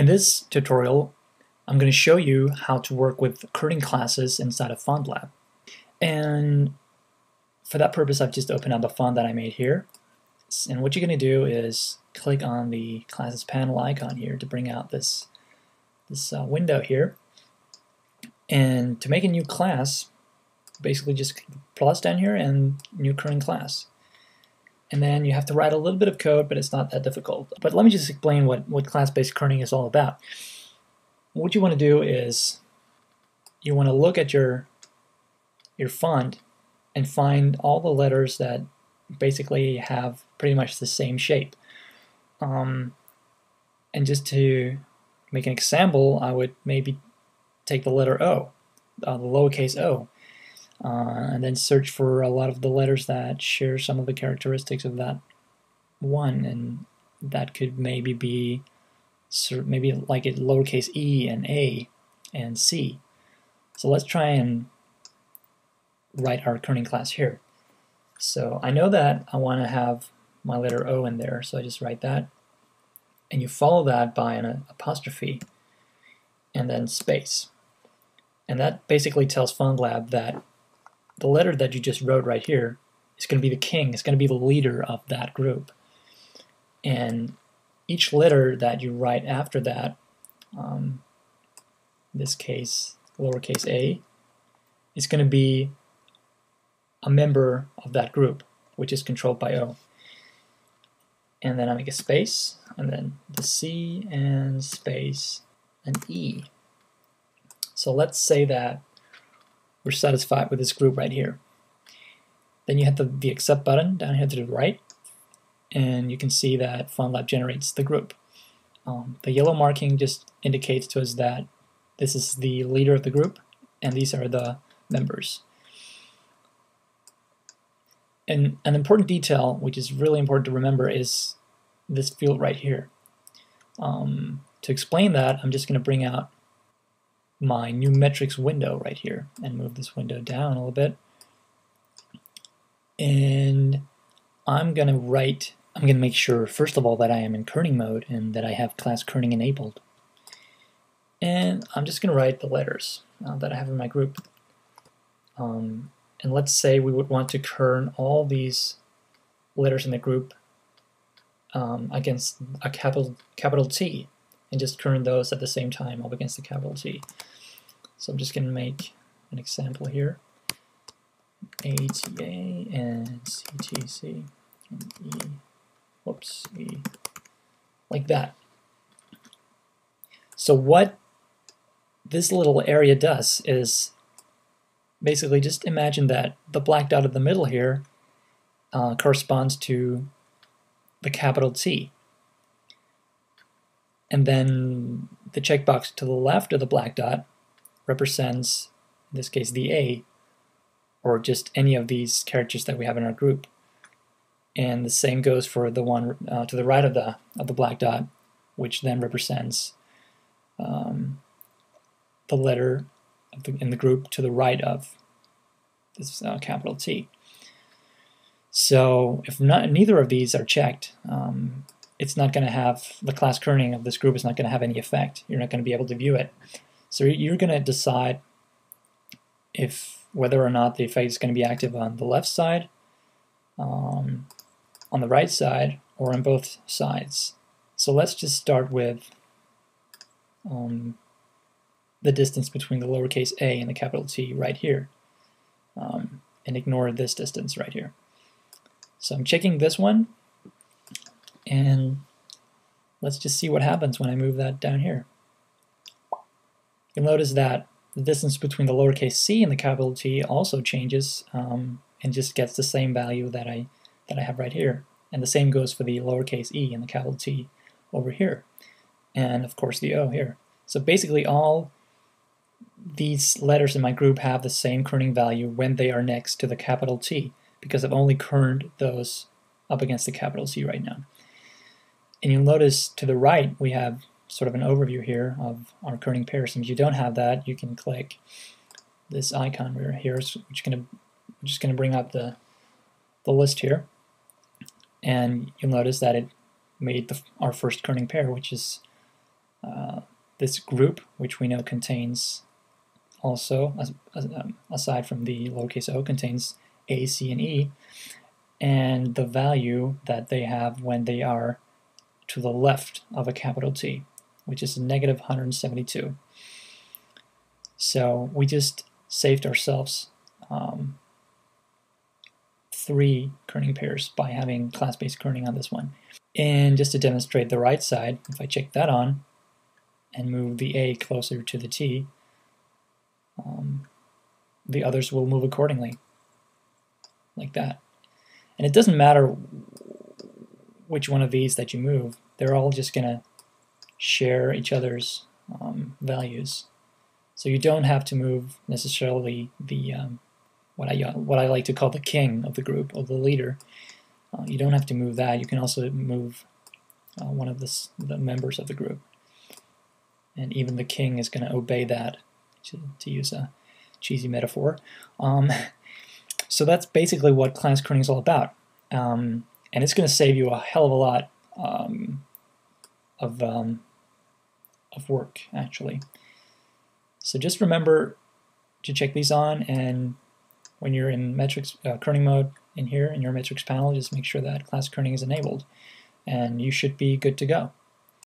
In this tutorial, I'm going to show you how to work with kerning classes inside of FontLab. And for that purpose, I've just opened up a font that I made here. And what you're going to do is click on the classes panel icon here to bring out this, this uh, window here. And to make a new class, basically just click plus down here and new kerning class. And then you have to write a little bit of code, but it's not that difficult. But let me just explain what, what class-based kerning is all about. What you want to do is you want to look at your your font and find all the letters that basically have pretty much the same shape. Um, and just to make an example, I would maybe take the letter O, uh, the lowercase o, uh, and then search for a lot of the letters that share some of the characteristics of that one, and that could maybe be maybe like a lowercase e and a and c. So let's try and write our kerning class here. So I know that I want to have my letter O in there, so I just write that. And you follow that by an apostrophe and then space. And that basically tells FontLab that the letter that you just wrote right here is going to be the king, it's going to be the leader of that group. And each letter that you write after that, um, in this case, lowercase a, is going to be a member of that group, which is controlled by O. And then I make a space, and then the C and space and E. So let's say that we're satisfied with this group right here. Then you hit the, the accept button down here to the right, and you can see that FontLab generates the group. Um, the yellow marking just indicates to us that this is the leader of the group, and these are the members. And an important detail, which is really important to remember, is this field right here. Um, to explain that, I'm just going to bring out my new metrics window right here and move this window down a little bit. And I'm going to write, I'm going to make sure, first of all, that I am in kerning mode and that I have class kerning enabled. And I'm just going to write the letters uh, that I have in my group. Um, and let's say we would want to kern all these letters in the group um, against a capital capital T and just kern those at the same time up against the capital T. So I'm just going to make an example here. ATA and CTC and E, whoops, E, like that. So what this little area does is basically just imagine that the black dot in the middle here uh, corresponds to the capital T. And then the checkbox to the left of the black dot represents, in this case, the A, or just any of these characters that we have in our group. And the same goes for the one uh, to the right of the of the black dot, which then represents um, the letter the, in the group to the right of this uh, capital T. So if not, neither of these are checked, um, it's not going to have, the class kerning of this group is not going to have any effect. You're not going to be able to view it. So you're going to decide if whether or not the effect is going to be active on the left side, um, on the right side, or on both sides. So let's just start with um, the distance between the lowercase a and the capital T right here, um, and ignore this distance right here. So I'm checking this one, and let's just see what happens when I move that down here. You'll notice that the distance between the lowercase c and the capital T also changes um, and just gets the same value that I that I have right here. And the same goes for the lowercase e and the capital T over here. And of course the O here. So basically all these letters in my group have the same kerning value when they are next to the capital T because I've only kerned those up against the capital T right now. And you'll notice to the right we have sort of an overview here of our kerning pairs. And if you don't have that, you can click this icon here, which is going to just going to bring up the the list here, and you'll notice that it made the, our first kerning pair, which is uh, this group, which we know contains also, as, as, um, aside from the lowercase o, contains A, C, and E, and the value that they have when they are to the left of a capital T, which is negative 172. So we just saved ourselves um, three kerning pairs by having class-based kerning on this one. And just to demonstrate the right side, if I check that on and move the A closer to the T, um, the others will move accordingly, like that. And it doesn't matter which one of these that you move, they're all just going to share each other's um, values. So you don't have to move necessarily the um, what I what I like to call the king of the group or the leader. Uh, you don't have to move that. You can also move uh, one of the, the members of the group. And even the king is going to obey that, to, to, use a cheesy metaphor. Um, so that's basically what class kerning is all about. Um, and it's going to save you a hell of a lot um, of, um, of work, actually. So just remember to check these on, and when you're in metrics uh, kerning mode, in here in your metrics panel, just make sure that class kerning is enabled and you should be good to go.